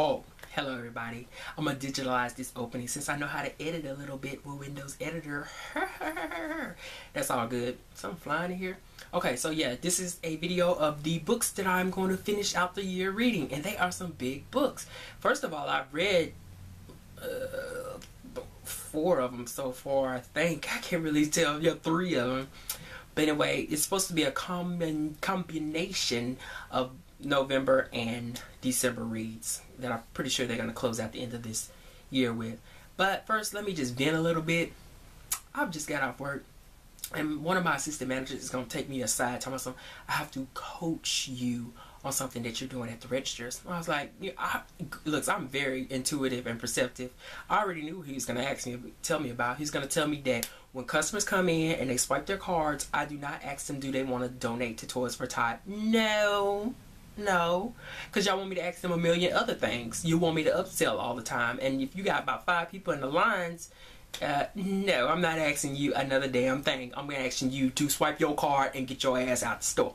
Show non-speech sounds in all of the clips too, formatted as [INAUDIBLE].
Oh, hello everybody. I'm gonna digitalize this opening since I know how to edit a little bit with Windows Editor. [LAUGHS] That's all good. Something flying in here. Okay, so yeah, this is a video of the books that I'm going to finish out the year reading, and they are some big books. First of all, I've read uh, four of them so far, I think. [LAUGHS] I can't really tell. Yeah, three of them. But anyway, it's supposed to be a common combination of November and December reads that I'm pretty sure they're going to close at the end of this year with. But first, let me just vent a little bit. I've just got off work, and one of my assistant managers is going to take me aside, tell me something. I have to coach you on something that you're doing at the registers. I was like, yeah, I, look, I'm very intuitive and perceptive. I already knew he was going to ask me, tell me about. He's going to tell me that when customers come in and they swipe their cards, I do not ask them, do they want to donate to Toys for Tot? No. No, because y'all want me to ask them a million other things. You want me to upsell all the time. And if you got about five people in the lines, uh, no, I'm not asking you another damn thing. I'm asking you to swipe your card and get your ass out the store.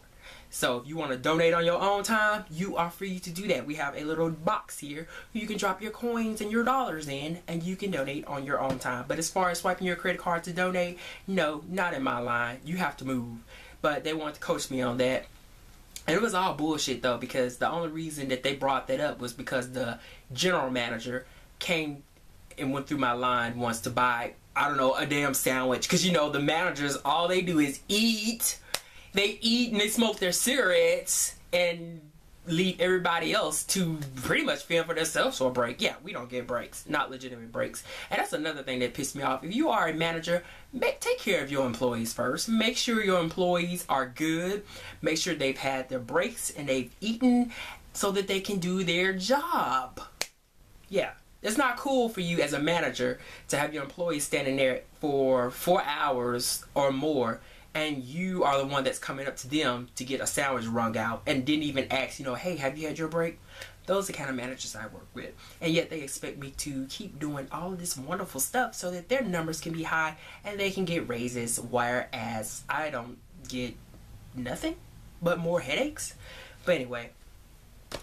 So if you want to donate on your own time, you are free to do that. We have a little box here you can drop your coins and your dollars in and you can donate on your own time. But as far as swiping your credit card to donate, no, not in my line. You have to move. But they want to coach me on that. It was all bullshit though, because the only reason that they brought that up was because the general manager came and went through my line once to buy, I don't know, a damn sandwich. Because you know, the managers, all they do is eat. They eat and they smoke their cigarettes and leave everybody else to pretty much fend for themselves for a break. Yeah, we don't get breaks, not legitimate breaks. And that's another thing that pissed me off. If you are a manager, make, take care of your employees first. Make sure your employees are good. Make sure they've had their breaks and they've eaten so that they can do their job. Yeah. It's not cool for you as a manager to have your employees standing there for four hours or more and you are the one that's coming up to them to get a sandwich wrung out and didn't even ask, you know, hey, have you had your break? Those are the kind of managers I work with. And yet they expect me to keep doing all of this wonderful stuff so that their numbers can be high and they can get raises, whereas I don't get nothing but more headaches. But anyway,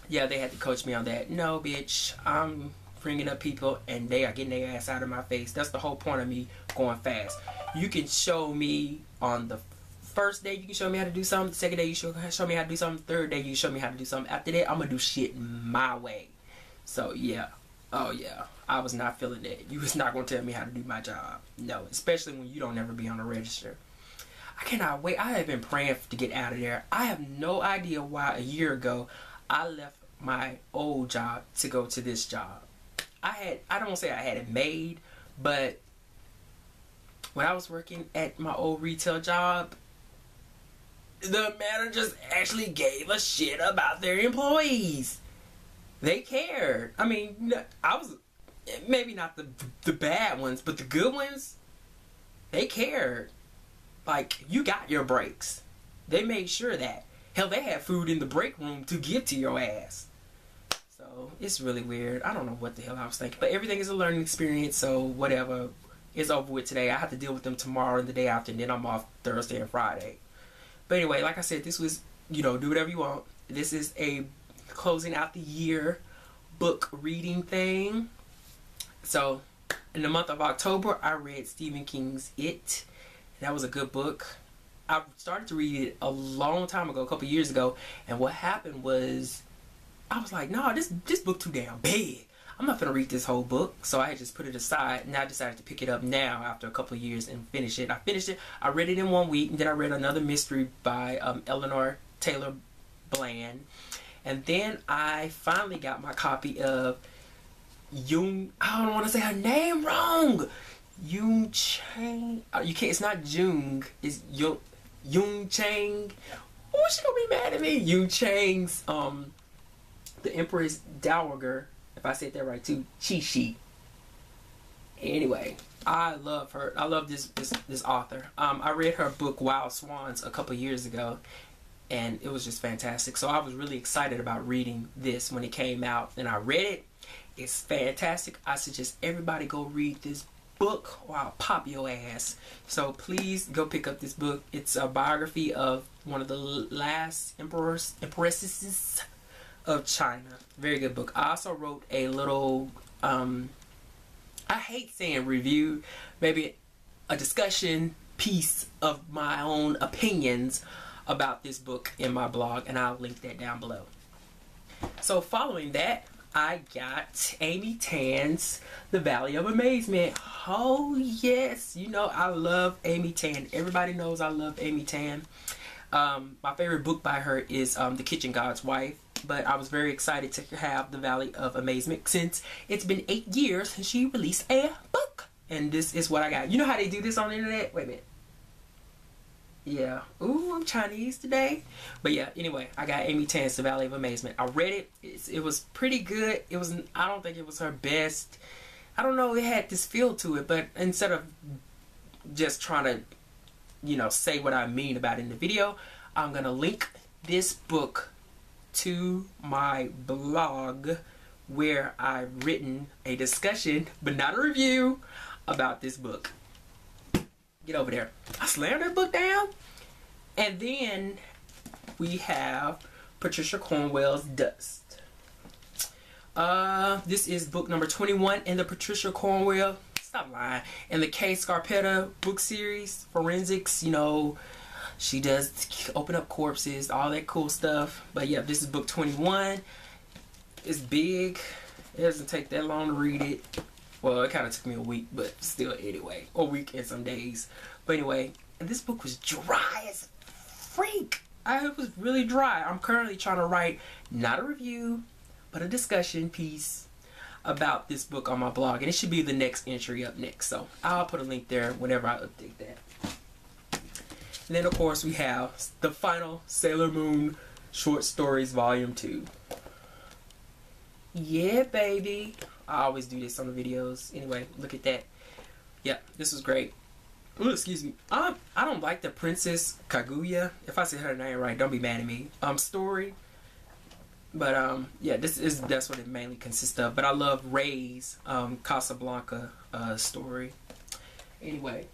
yeah, they had to coach me on that. No, bitch, I'm bringing up people and they are getting their ass out of my face. That's the whole point of me going fast. You can show me on the first day you can show me how to do something. The second day you show, show me how to do something. Third day you show me how to do something. After that, I'm gonna do shit my way. So yeah, oh yeah, I was not feeling that. You was not gonna tell me how to do my job. No, especially when you don't ever be on the register. I cannot wait. I have been praying to get out of there. I have no idea why a year ago I left my old job to go to this job. I had I don't say I had it made, but when I was working at my old retail job, the managers actually gave a shit about their employees. They cared. I mean, I was maybe not the the bad ones, but the good ones, they cared. Like you got your breaks. They made sure that. Hell, they had food in the break room to give to your ass. It's really weird. I don't know what the hell I was thinking, but everything is a learning experience. So whatever is over with today. I have to deal with them tomorrow and the day after, and then I'm off Thursday and Friday. But anyway, like I said, this was, you know, do whatever you want. This is a closing out the year book reading thing. So, in the month of October, I read Stephen King's It. That was a good book. I started to read it a long time ago, a couple years ago, and what happened was I was like, no, this this book too damn big. I'm not gonna read this whole book, so I just put it aside, and I decided to pick it up now after a couple of years and finish it. I finished it. I read it in one week, and then I read another mystery by um, Eleanor Taylor Bland, and then I finally got my copy of Jung. I don't want to say her name wrong. Jung Chang. Uh, you can't. It's not Jung. It's Jung. Jung Chang. Oh, she gonna be mad at me. Jung Chang's um, the Empress Dowager if I said that right too, Chi Chi. Anyway, I love her. I love this this, this author. Um, I read her book Wild Swans a couple years ago, and it was just fantastic. So I was really excited about reading this when it came out, and I read it. It's fantastic. I suggest everybody go read this book or I'll pop your ass. So please go pick up this book. It's a biography of one of the last emperors, empresses of China. Very good book. I also wrote a little, um, I hate saying review, maybe a discussion piece of my own opinions about this book in my blog, and I'll link that down below. So, following that, I got Amy Tan's The Valley of Amazement. Oh, yes. You know, I love Amy Tan. Everybody knows I love Amy Tan. Um, my favorite book by her is um, The Kitchen God's Wife. But I was very excited to have The Valley of Amazement since it's been eight years since she released a book. And this is what I got. You know how they do this on the internet? Wait a minute. Yeah. Ooh, I'm Chinese today. But yeah, anyway, I got Amy Tan's The Valley of Amazement. I read it. It's, it was pretty good. It was, I don't think it was her best. I don't know, it had this feel to it, but instead of just trying to, you know, say what I mean about in the video, I'm going to link this book to my blog where I've written a discussion, but not a review, about this book. Get over there. I slammed that book down. And then we have Patricia Cornwell's Dust. Uh, this is book number 21 in the Patricia Cornwell, stop lying, in the Kay Scarpetta book series, Forensics, you know, she does open up corpses, all that cool stuff. But yeah, this is book 21. It's big. It doesn't take that long to read it. Well, it kind of took me a week, but still, anyway, a week and some days. But anyway, this book was dry as freak. I was really dry. I'm currently trying to write not a review, but a discussion piece about this book on my blog, and it should be the next entry up next. So I'll put a link there whenever I update that. And then, of course, we have the final Sailor Moon Short Stories Volume 2. Yeah, baby. I always do this on the videos. Anyway, look at that. Yeah, this was great. Ooh, excuse me. Um, I don't like the Princess Kaguya. If I say her name right, don't be mad at me. Um, story. But um, yeah, this is that's what it mainly consists of. But I love Rei's um Casablanca uh story. Anyway,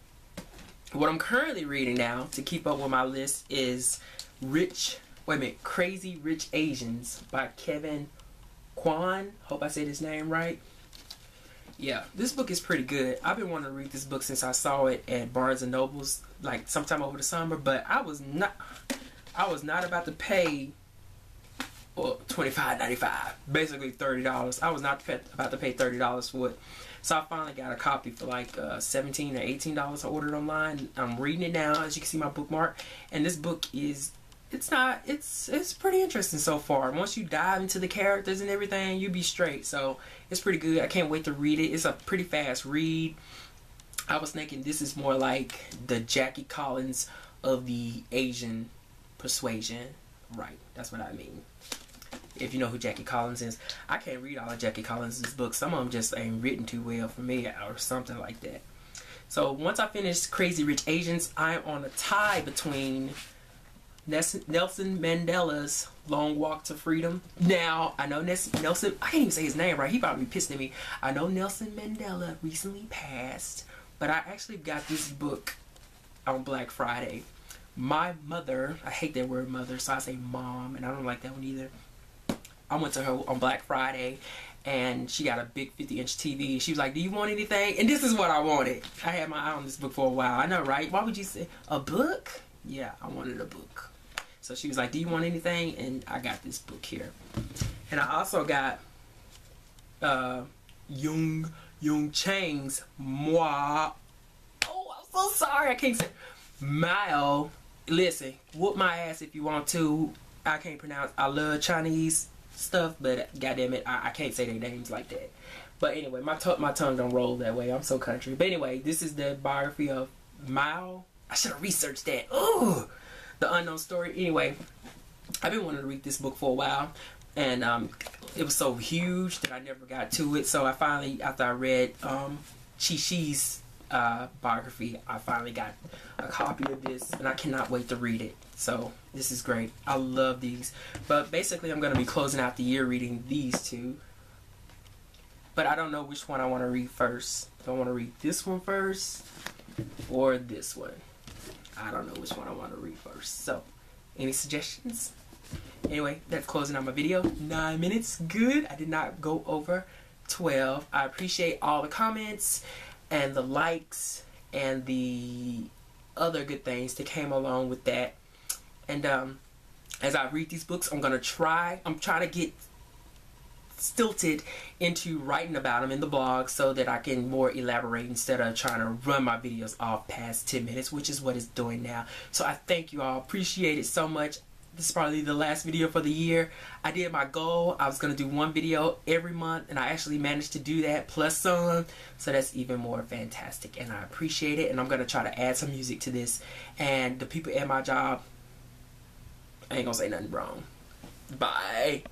what I'm currently reading now to keep up with my list is Rich. Wait a minute, Crazy Rich Asians by Kevin Kwan. Hope I said his name right. Yeah, this book is pretty good. I've been wanting to read this book since I saw it at Barnes and Nobles, like sometime over the summer. But I was not, I was not about to pay, well, twenty five ninety five, basically thirty dollars. I was not about to pay thirty dollars for it. So I finally got a copy for like uh, seventeen or eighteen dollars. I ordered online. I'm reading it now, as you can see my bookmark, and this book is it's not it's it's pretty interesting so far. Once you dive into the characters and everything you be straight. So it's pretty good. I can't wait to read it. It's a pretty fast read. I was thinking this is more like the jackie collins of the asian persuasion. Right. That's what i mean if you know who jackie collins is i can't read all of jackie collins' books some of them just ain't written too well for me or something like that so once i finish crazy rich asians i'm on a tie between Nelson Mandela's Long Walk to Freedom. Now, I know Nelson, I can't even say his name right. He probably pissed at me. I know Nelson Mandela recently passed, but I actually got this book on Black Friday. My mother, I hate that word mother, so I say mom, and I don't like that one either. I went to her on Black Friday and she got a big 50 inch TV. She was like, Do you want anything? And this is what I wanted. I had my eye on this book for a while. I know, right? Why would you say a book? Yeah, I wanted a book. So she was like, "Do you want anything?" And I got this book here, and I also got uh, Jung Jung Chang's Moi. Oh, I'm so sorry, I can't say Mao. Listen, whoop my ass if you want to. I can't pronounce. I love Chinese stuff, but goddamn it, I, I can't say their names like that. But anyway, my my tongue don't roll that way. I'm so country. But anyway, this is the biography of Mao. I should have researched that. Ooh. The Unknown Story. Anyway, I've been wanting to read this book for a while, and um, it was so huge that I never got to it. So I finally, after I read um, Chi Chi's uh, biography, I finally got a copy of this, and I cannot wait to read it. So this is great. I love these. But basically, I'm going to be closing out the year reading these two. But I don't know which one I want to read first. Do I want to read this one first or this one? I don't know which one I want to read first. So, any suggestions? Anyway, that's closing out my video. Nine minutes, good. I did not go over 12. I appreciate all the comments and the likes and the other good things that came along with that. And um, as I read these books, I'm gonna try. I'm trying to get stilted into writing about them in the blog so that I can more elaborate instead of trying to run my videos off past 10 minutes, which is what it's doing now. So I thank you all. Appreciate it so much. This is probably the last video for the year. I did my goal. I was going to do one video every month, and I actually managed to do that, plus some. So that's even more fantastic, and I appreciate it. And I'm going to try to add some music to this. And the people at my job, I ain't going to say nothing wrong. Bye.